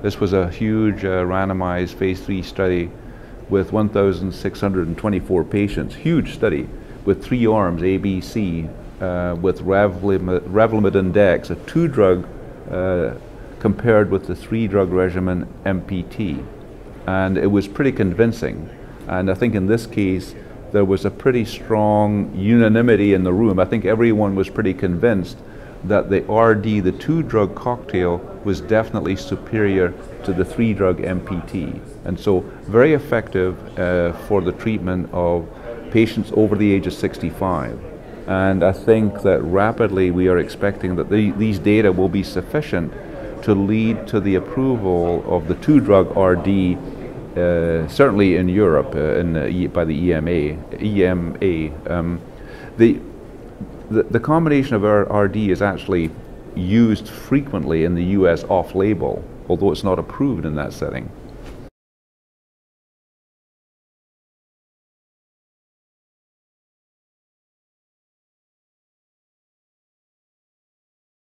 This was a huge uh, randomized phase three study with 1,624 patients, huge study with three arms, A, B, C, uh, with Revlimid, Revlimid Dex, a two-drug uh, compared with the three-drug regimen MPT. And it was pretty convincing. And I think in this case, there was a pretty strong unanimity in the room. I think everyone was pretty convinced that the RD, the two drug cocktail, was definitely superior to the three drug MPT. And so, very effective uh, for the treatment of patients over the age of 65. And I think that rapidly we are expecting that the, these data will be sufficient to lead to the approval of the two drug RD uh, certainly in Europe, uh, in, uh, by the EMA, EMA, um, the, the, the combination of RD is actually used frequently in the US off-label, although it's not approved in that setting.